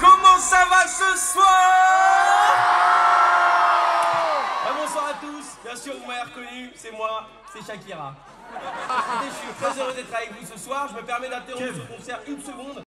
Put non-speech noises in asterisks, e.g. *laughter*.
Comment ça va ce soir bah, Bonsoir à tous, bien sûr vous m'avez reconnu, c'est moi, c'est Shakira. *laughs* Je suis très heureux d'être avec vous ce soir, je me permets d'interrompre ce concert une seconde.